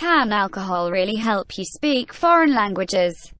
Can alcohol really help you speak foreign languages?